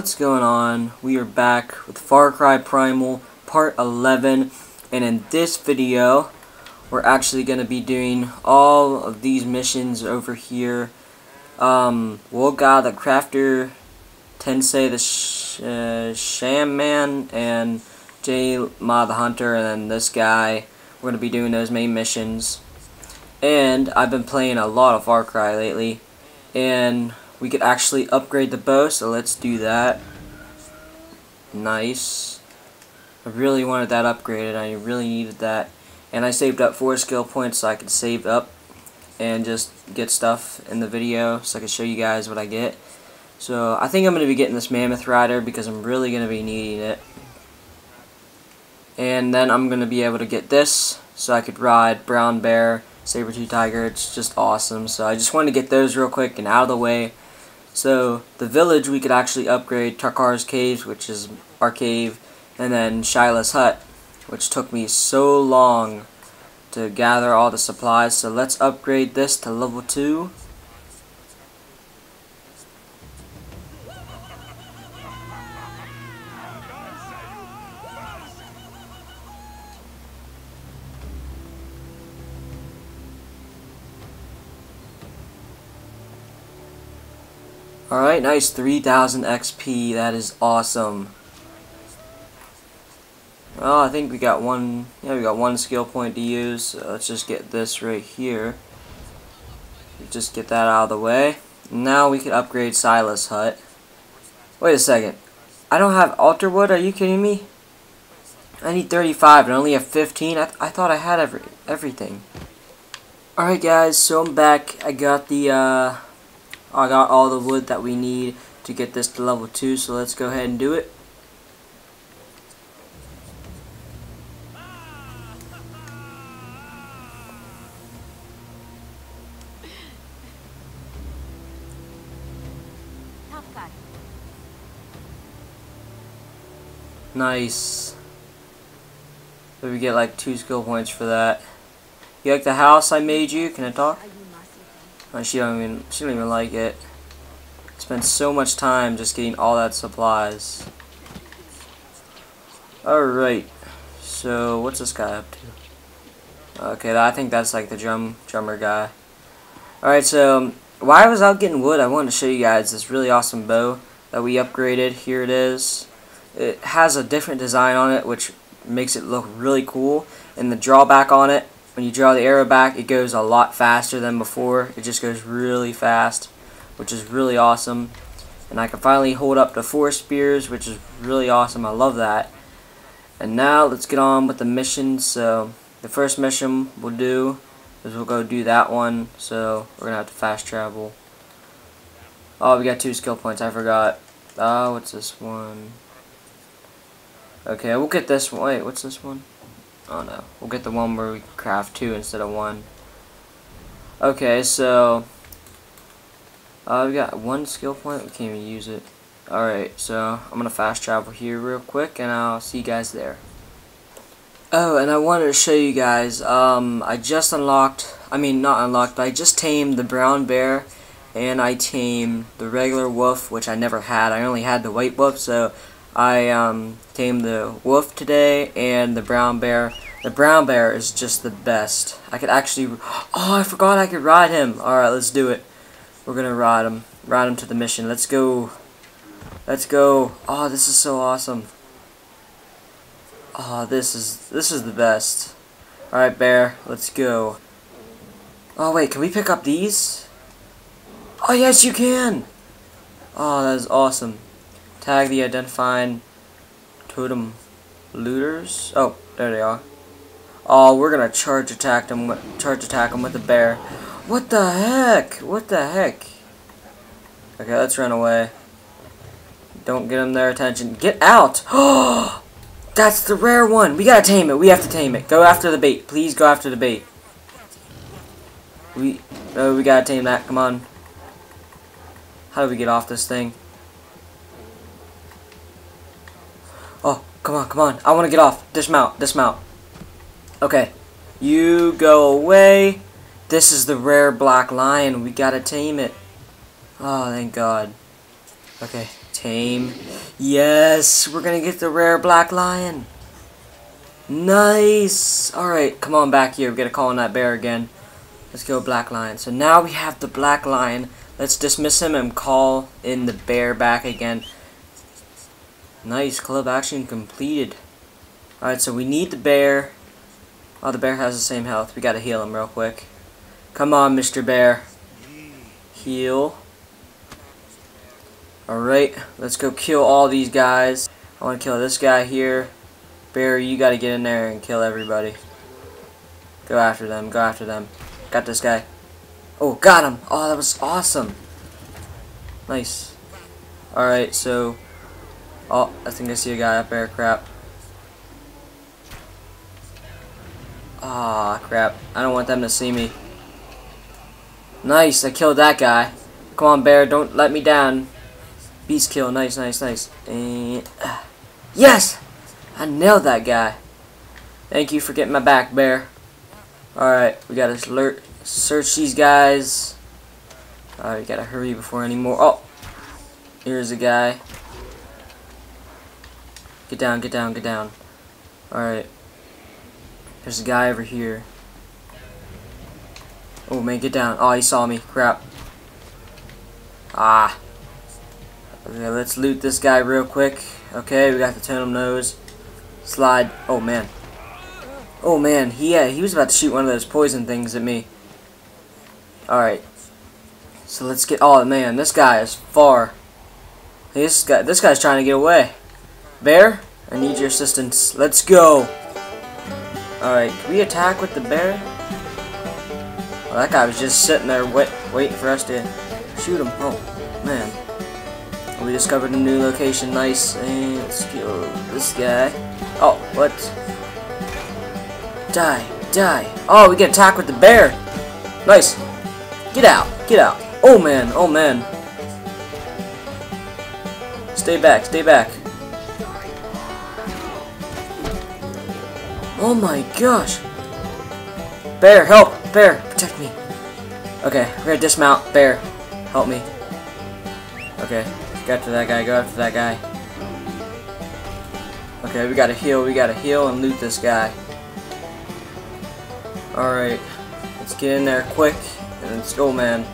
what's going on? We are back with Far Cry Primal Part 11 and in this video we're actually going to be doing all of these missions over here. Um, Wogah the Crafter, Tensay the sh uh, Shaman, and Jayma the Hunter, and then this guy. We're going to be doing those main missions. And I've been playing a lot of Far Cry lately. And we could actually upgrade the bow, so let's do that. Nice. I really wanted that upgraded. I really needed that. And I saved up 4 skill points so I could save up and just get stuff in the video so I can show you guys what I get. So I think I'm going to be getting this Mammoth Rider because I'm really going to be needing it. And then I'm going to be able to get this so I could ride Brown Bear, Saber-Tooth Tiger. It's just awesome. So I just wanted to get those real quick and out of the way so the village we could actually upgrade Takkar's Caves, which is our cave, and then Sayla's Hut, which took me so long to gather all the supplies. So let's upgrade this to level 2. Alright, nice. 3000 XP. That is awesome. Well, I think we got one, yeah, we got one skill point to use. So let's just get this right here. Just get that out of the way. Now we can upgrade Sayla's Hut. Wait a second. I don't have alder wood? Are you kidding me? I need 35 and I only have 15. I, th I thought I had every everything. Alright guys, so I'm back. I got the, uh, I got all the wood that we need to get this to level 2, so let's go ahead and do it. Nice. We get like two skill points for that. You like the house I made you? Can I talk? She don't even she don't even like it. Spent so much time just getting all that supplies. Alright. So what's this guy up to? Okay, I think that's like the drum drummer guy. Alright, so um, while I was out getting wood, I wanted to show you guys this really awesome bow that we upgraded. Here it is. It has a different design on it, which makes it look really cool. And the drawback on it when you draw the arrow back, it goes a lot faster than before. It just goes really fast, which is really awesome. And I can finally hold up the four spears, which is really awesome. I love that. And now let's get on with the mission. So the first mission we'll do is we'll go do that one. So we're going to have to fast travel. Oh, we got two skill points. I forgot. Oh, what's this one? Okay, we'll get this one. Wait, what's this one? Oh no, we'll get the one where we craft two instead of one. Okay, so uh, we got one skill point. We can't even use it. Alright, so I'm gonna fast travel here real quick, and I'll see you guys there. Oh, and I wanted to show you guys. Um, I just unlocked. I mean, not unlocked. But I just tamed the brown bear, and I tamed the regular wolf, which I never had. I only had the white wolf, so I um, tamed the wolf today and the brown bear. The brown bear is just the best. I could actually... Oh, I forgot I could ride him. Alright, let's do it. We're gonna ride him. Ride him to the mission. Let's go. Let's go. Oh, this is so awesome. Oh, this is this is the best. Alright, bear. Let's go. Oh, wait. Can we pick up these? Oh, yes, you can. Oh, that is awesome. Tag the identifying totem looters. Oh, there they are. Oh, we're gonna charge attack them. Charge attack them with the bear. What the heck? What the heck? Okay, let's run away. Don't get them their attention. Get out! Oh, that's the rare one. We gotta tame it. We have to tame it. Go after the bait. Please go after the bait. We, oh, we gotta tame that. Come on. How do we get off this thing? Oh, come on, come on. I want to get off. Dismount, dismount. Okay. You go away. This is the rare black lion. We gotta tame it. Oh, thank God. Okay, tame. Yes, we're gonna get the rare black lion. Nice. Alright, come on back here. We gotta call on that bear again. Let's go black lion. So now we have the black lion. Let's dismiss him and call in the bear back again. Nice, club action completed. Alright, so we need the bear. Oh, the bear has the same health. We gotta heal him real quick. Come on, Mr. Bear. Heal. Alright, let's go kill all these guys. I want to kill this guy here. Barry, you gotta get in there and kill everybody. Go after them, go after them. Got this guy. Oh, got him! Oh, that was awesome. Nice. Alright, so... Oh, I think I see a guy up there. Crap. Ah, crap. I don't want them to see me. Nice, I killed that guy. Come on, bear, don't let me down. Beast kill, nice, nice, nice. And, uh, yes! I nailed that guy. Thank you for getting my back, bear. Alright, we gotta alert, search these guys. Alright, gotta hurry before any more. Oh! Here's a guy. Get down, get down, get down. Alright. There's a guy over here. Oh man, get down. Oh, he saw me. Crap. Ah. Okay, let's loot this guy real quick. Okay, we got the totem nose. Slide. Oh man. Oh man, he yeah, he was about to shoot one of those poison things at me. Alright. So let's get oh man, this guy is far. This guy this guy's trying to get away. Bear, I need your assistance. Let's go. Alright, can we attack with the bear? Well, that guy was just sitting there wait, waiting for us to shoot him. Oh, man. We discovered a new location. Nice. And let's kill this guy. Oh, what? Die. Die. Oh, we get attacked with the bear. Nice. Get out. Get out. Oh, man. Oh, man. Stay back. Stay back. Oh my gosh. Bear, help! Bear, protect me. Okay, we're gonna dismount. Bear, help me. Okay, go after that guy, go after that guy. Okay, we gotta heal, we gotta heal and loot this guy. Alright, let's get in there quick, and let's go, man.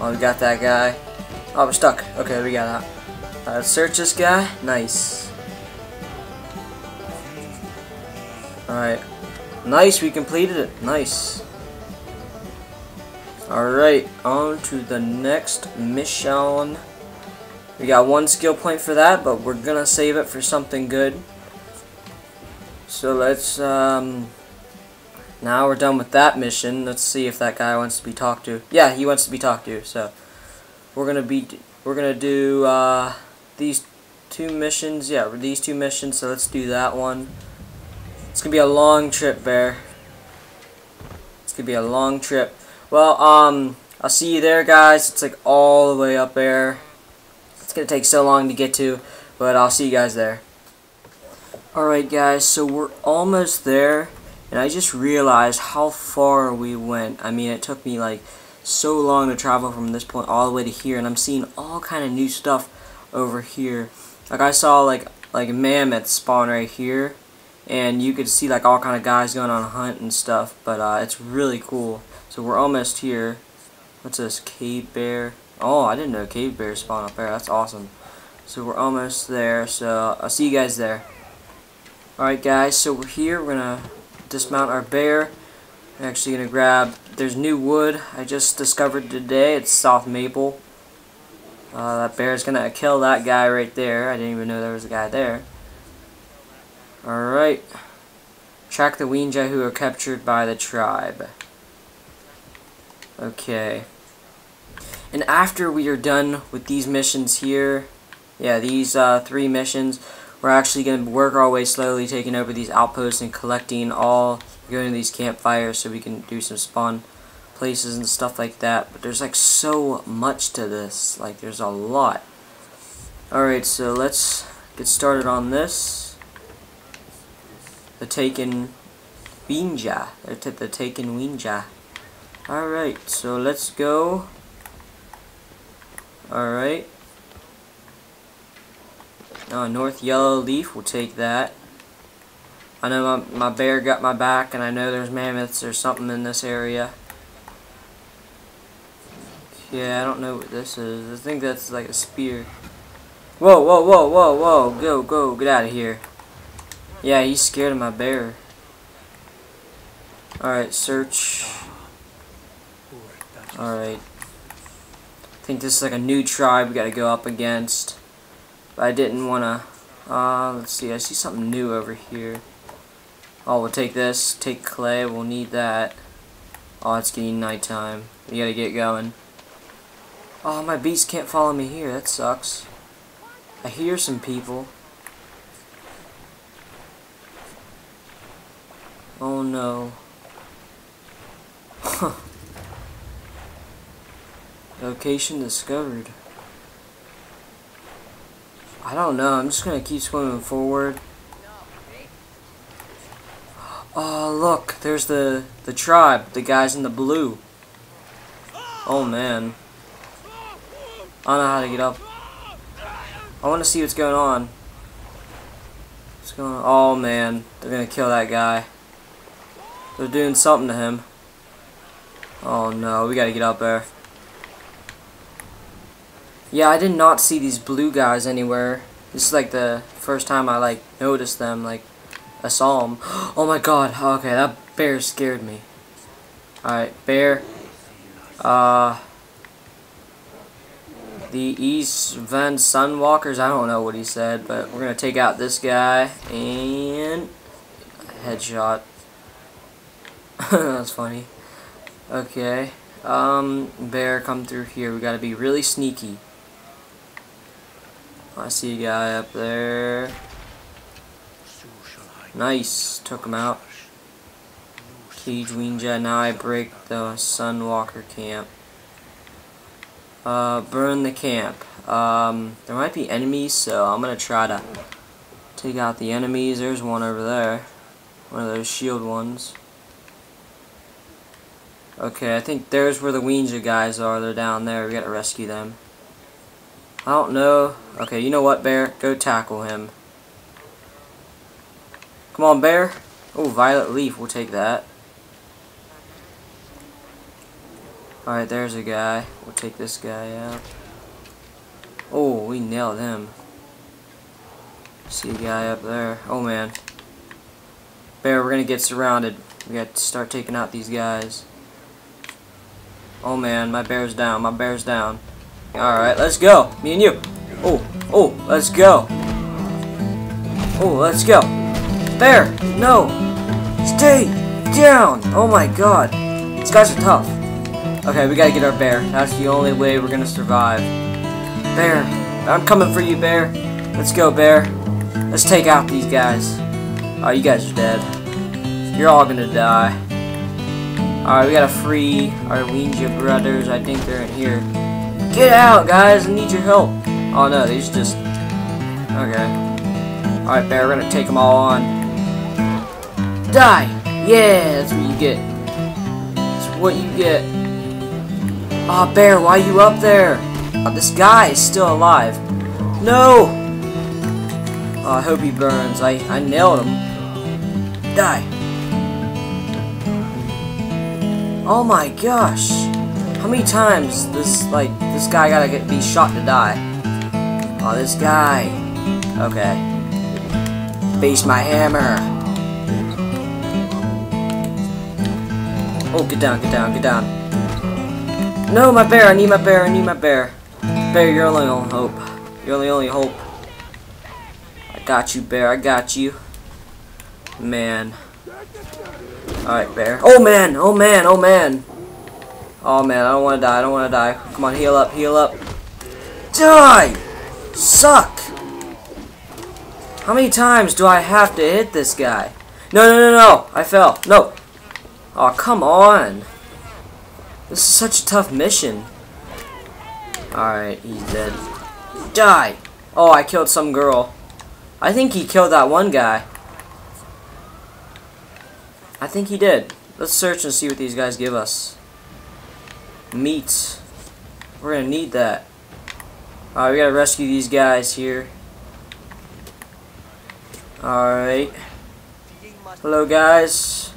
Oh, we got that guy. Oh, we're stuck. Okay, we got that. Uh, search this guy. Nice. Alright. Nice, we completed it. Nice. Alright, on to the next mission. We got one skill point for that, but we're gonna save it for something good. So let's, um... Now we're done with that mission. Let's see if that guy wants to be talked to. Yeah, he wants to be talked to, so... We're gonna be... We're gonna do, uh... These two missions. Yeah, these two missions, so let's do that one. It's gonna be a long trip, Bear. It's gonna be a long trip. Well, um, I'll see you there, guys. It's like all the way up there. It's gonna take so long to get to, but I'll see you guys there. Alright, guys, so we're almost there, and I just realized how far we went. I mean, it took me like so long to travel from this point all the way to here, and I'm seeing all kind of new stuff over here. Like I saw like like mammoth spawn right here and you could see like all kind of guys going on a hunt and stuff but uh, it's really cool. So we're almost here. What's this cave bear? Oh I didn't know cave bears spawn up there. That's awesome. So we're almost there so I'll see you guys there. Alright guys so we're here. We're gonna dismount our bear. I'm actually gonna grab there's new wood I just discovered today. It's soft maple. Uh, that bear is gonna kill that guy right there. I didn't even know there was a guy there Alright. Track the Wenja who are captured by the tribe. Okay. And after we are done with these missions here, yeah, these uh, three missions, we're actually going to work our way slowly, taking over these outposts and collecting all, going to these campfires so we can do some spawn places and stuff like that. But there's like so much to this. Like there's a lot. Alright, so let's get started on this the taken Wenja. The, the taken Wenja. Alright, so let's go. Alright. Uh, North Yellow Leaf, we'll take that. I know my, my bear got my back, and I know there's mammoths or something in this area. Yeah, I don't know what this is. I think that's like a spear. Whoa, whoa, whoa, whoa, whoa. Go, go, get out of here. Yeah, he's scared of my bear. Alright, search. Alright. I think this is like a new tribe we gotta go up against. But I didn't wanna... Uh, let's see, I see something new over here. Oh, we'll take this. Take clay, we'll need that. Oh, it's getting nighttime. We gotta get going. Oh, my beast can't follow me here. That sucks. I hear some people. Oh no. Location discovered. I don't know. I'm just gonna keep swimming forward. Oh, look. There's the, the tribe. The guys in the blue. Oh, man. I don't know how to get up. I want to see what's going on. What's going on? Oh man, they're gonna kill that guy. They're doing something to him. Oh no, we gotta get up there. Yeah, I did not see these blue guys anywhere. This is like the first time I like noticed them, like I saw them. Oh my god, okay, that bear scared me. Alright, bear. Uh, the East Ven Sunwalkers. I don't know what he said, but we're to take out this guy and headshot. That's funny. Okay. Um, bear, come through here. We got to be really sneaky. I see a guy up there. Nice. Took him out. Cage Wenja. Now I break the Sunwalker camp. Uh, burn the camp. Um, there might be enemies, so I'm gonna try to take out the enemies. There's one over there. One of those shield ones. Okay, I think there's where the Wenja guys are. They're down there. We gotta rescue them. I don't know. Okay, you know what, Bear? Go tackle him. Come on, Bear. Oh, Violet Leaf. We'll take that. Alright, there's a guy. We'll take this guy out. Oh, we nailed him. See a guy up there. Oh, man. Bear, we're gonna get surrounded. We got to start taking out these guys. Oh, man, my bear's down. My bear's down. Alright, let's go. Me and you. Oh, oh, let's go. Oh, let's go. Bear, no. Stay down. Oh, my God. These guys are tough. Okay, we gotta get our bear. That's the only way we're gonna survive. Bear, I'm coming for you, bear. Let's go, bear. Let's take out these guys. Oh, you guys are dead. You're all gonna die. Alright, we gotta free our Wenja brothers. I think they're in here. Get out, guys. I need your help. Oh, no, these just... Okay. Alright, bear, we're gonna take them all on. Die! Yeah, that's what you get. That's what you get. Aw, oh, Bear, why are you up there? Oh, this guy is still alive. No! Oh, I hope he burns. I, I nailed him. Die. Oh my gosh. How many times this, like, this guy gotta get be shot to die? Oh, this guy. Okay. Face my hammer. Oh, get down, get down, get down. No, my bear! I need my bear! I need my bear! Bear, you're only only hope. You're the only hope. I got you, bear. I got you. Man. Alright, bear. Oh, man! Oh, man! Oh, man! Oh, man. I don't want to die. I don't want to die. Come on, heal up. Heal up. Die! Suck! How many times do I have to hit this guy? No, no, no, no! I fell. No! Oh, come on! This is such a tough mission. Alright, he's dead. Die! Oh, I killed some girl. I think he killed that one guy. I think he did. Let's search and see what these guys give us. Meat. We're gonna need that. Alright, we gotta rescue these guys here. Alright. Hello, guys.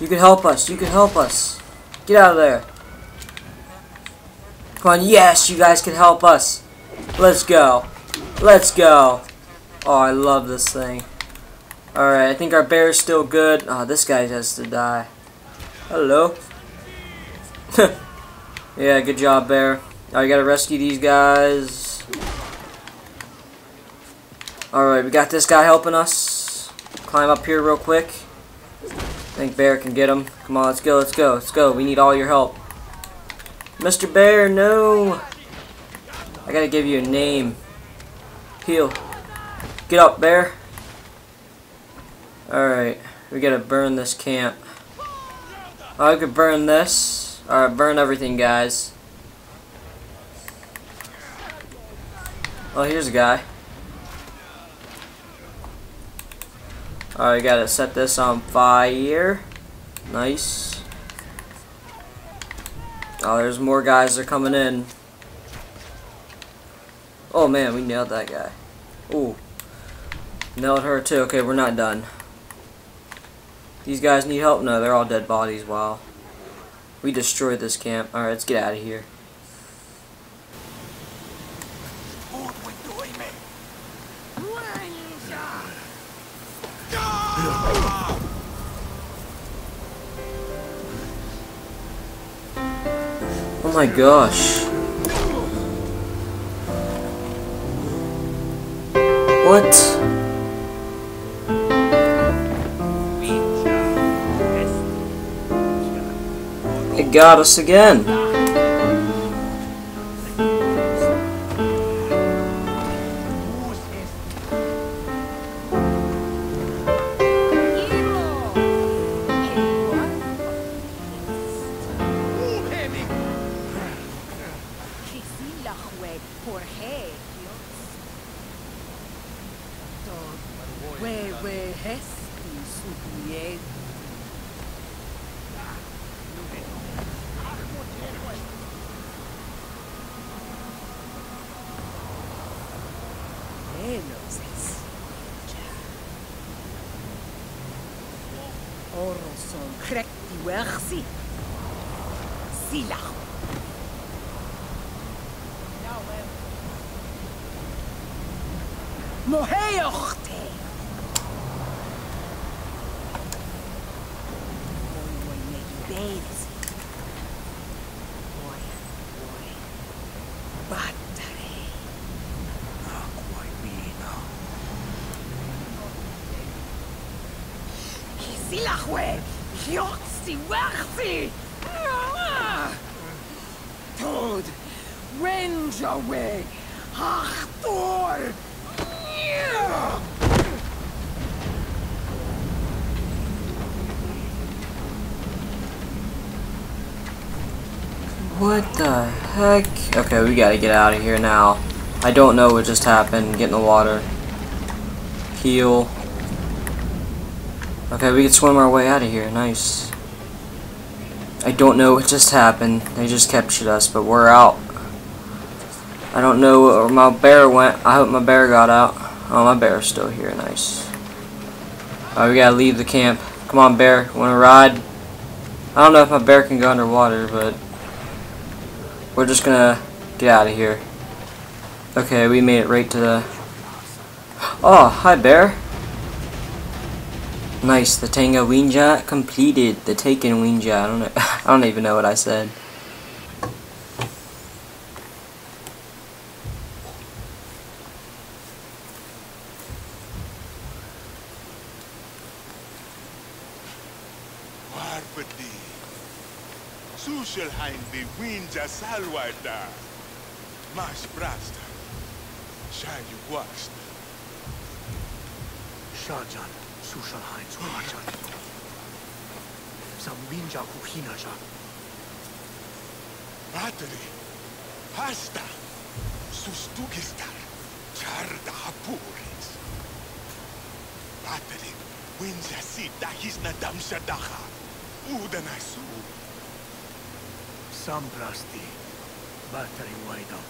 You can help us. You can help us. Get out of there. Come on. Yes, you guys can help us. Let's go. Let's go. Oh, I love this thing. Alright, I think our bear is still good. Oh, this guy has to die. Hello. yeah, good job, bear. Alright, gotta rescue these guys. Alright, we got this guy helping us. Climb up here real quick. I think Bear can get him. Come on, let's go, let's go, let's go. We need all your help. Mr. Bear, no! I gotta give you a name. Heal. Get up, Bear. Alright, we gotta burn this camp. I could burn this. Alright, burn everything, guys. Oh, here's a guy. Alright, gotta set this on fire. Nice. Oh, there's more guys that are coming in. Oh man, we nailed that guy. Ooh. Nailed her too. Okay, we're not done. These guys need help? No, they're all dead bodies. Wow. We destroyed this camp. Alright, let's get out of here. Oh my gosh. What? Got us again. Oroson krekti wersi. Sila. Moheochte. What the heck? Okay, we gotta get out of here now. I don't know what just happened. Get in the water. Heal. Okay, we can swim our way out of here. Nice. I don't know what just happened. They just captured us, but we're out. I don't know where my bear went. I hope my bear got out. Oh, my bear's still here. Nice. Alright, we gotta leave the camp. Come on, bear. Wanna ride? I don't know if my bear can go underwater, but we're just gonna get out of here. Okay, we made it right to the... Oh, hi, bear. Nice, the Tango Wenja completed. The Taken Wenja. I don't know. I don't even know what I said. Sustugistar. Charda Hapuris. Battery. Winja Sita Hisna Damshadaha. Udanasu. Sam Brasti. Battery Waidam.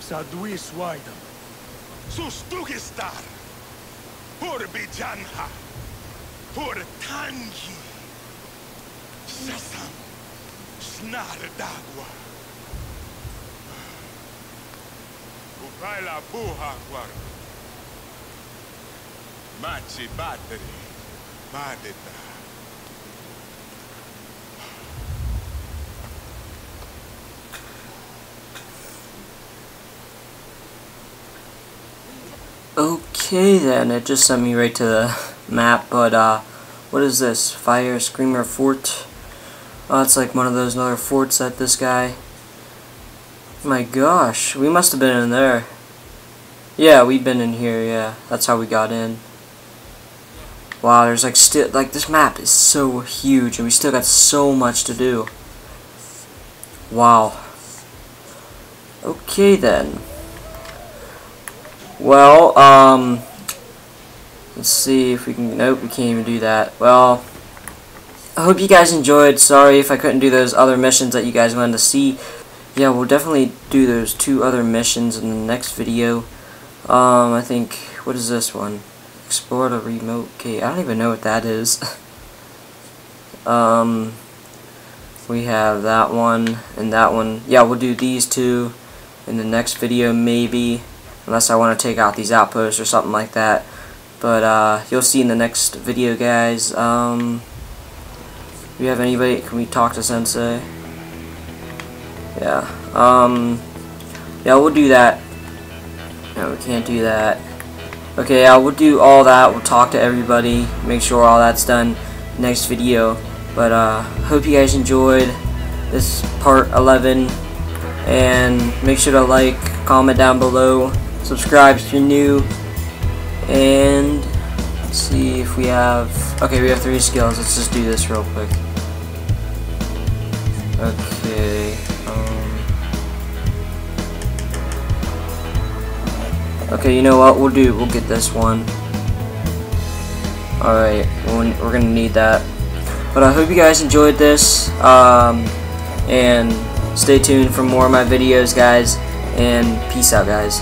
Sadwis Waidam. Sustugistar. Purbijanha. Purtangi. Sasam. Snardagua. Battery. Madita. Okay then, it just sent me right to the map, but uh, what is this? Fire Screamer Fort? Oh, it's like one of those other forts that this guy... My gosh, we must have been in there. Yeah, we've been in here, yeah. That's how we got in. Wow, there's like still, like this map is so huge and we still got so much to do. Wow. Okay then. Well, um, let's see if we can, nope, we can't even do that. Well, I hope you guys enjoyed. Sorry if I couldn't do those other missions that you guys wanted to see. Yeah, we'll definitely do those two other missions in the next video. Um, I think, what is this one? Explore the remote gate. I don't even know what that is. um, we have that one and that one. Yeah, we'll do these two in the next video maybe unless I want to take out these outposts or something like that. But uh, you'll see in the next video, guys. Um, do we have anybody? Can we talk to Sensei? Yeah. Um, yeah, we'll do that. No, we can't do that. Okay, yeah, we'll do all that. We'll talk to everybody. Make sure all that's done next video. But uh, hope you guys enjoyed this part 11. And make sure to like, comment down below subscribe if you're new and let's see if we have okay we have three skills let's just do this real quick okay okay you know what? We'll do we'll get this one. Alright we're gonna need that. But I hope you guys enjoyed this um, and stay tuned for more of my videos guys and peace out guys